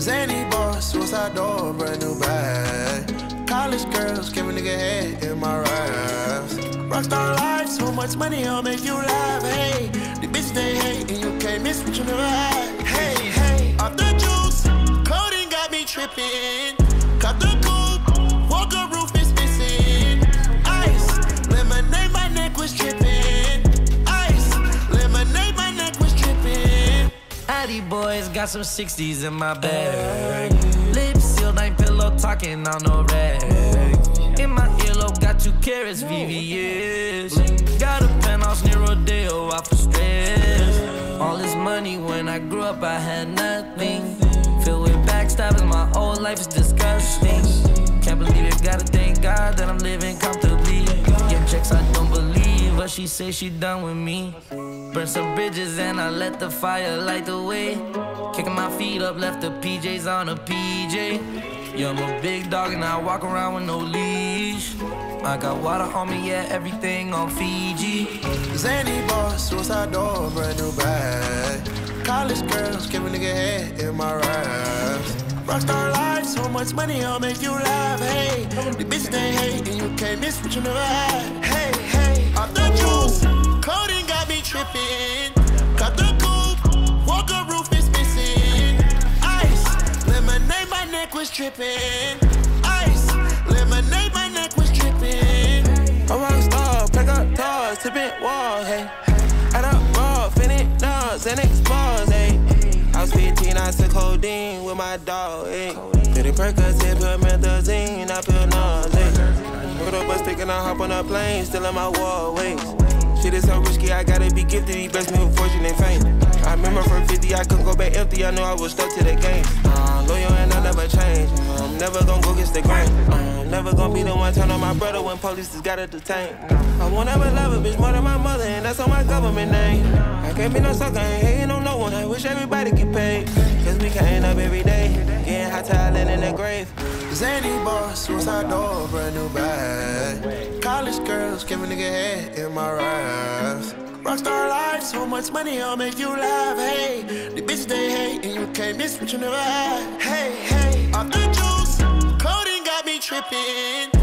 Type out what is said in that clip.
Zany boss, suicide door, brand new bag. College girls, give a nigga head in my raps. Rockstar life, so much money, I'll make you laugh. Hey, the bitch they hate, and you can't miss what you never had. Hey, hey, off the juice, codeine got me tripping. Boys got some 60s in my bag. Oh. Lips sealed, ain't pillow talking on no rag. In my earlobe, got two carats, VVS. Got a penthouse near Rodeo, off for stress. All this money when I grew up, I had nothing. Filled with backstabbing, my whole life is disgusting. Can't believe it, gotta thank God that I'm living comfortably. Get checks, I don't believe, she say she done with me. Burn some bridges and I let the fire light the way. Kicking my feet up, left the PJs on a PJ. Yeah, I'm a big dog and I walk around with no leash. I got water on me, yeah, everything on Fiji. Zany boss, suicide door, brand new bag. College girls, give a nigga head in my raps. Rockstar life, so much money, I'll make you laugh. Hey, the bitch they hate, and you can't miss what you never had. Neck tripping. Ice, lemonade, my neck was tripping. A rock star, pick up toys, tipping walls, hey. Add up raw, finish nuts, and expose, hey. I was 15, I took codeine with my dog, hey. It Percocet, promethazine, I feel nauseous. Put up a stick and I hop on a plane, still in my wallways. Shit is so risky, I gotta be gifted. He blessed me with fortune and fame. I remember from 50, I couldn't go back empty. I knew I was stuck to the game. Uh, loyal and I never change. Never gonna go against the grain. Uh, never gonna be the one turn on my brother when police just gotta detain. I won't ever love a bitch more than my mother, and that's on my government name. I can't be no sucker, ain't hating on no one. I wish everybody get paid. Cause we can't up every day. Getting hot talent in the grave. Zany boss, suicide door, brand new bag. College girls, give a nigga head in my raps. Rockstar life, so much money, I'll make you laugh. Hey, the bitch they hate, and you can't miss what you never had. Hey,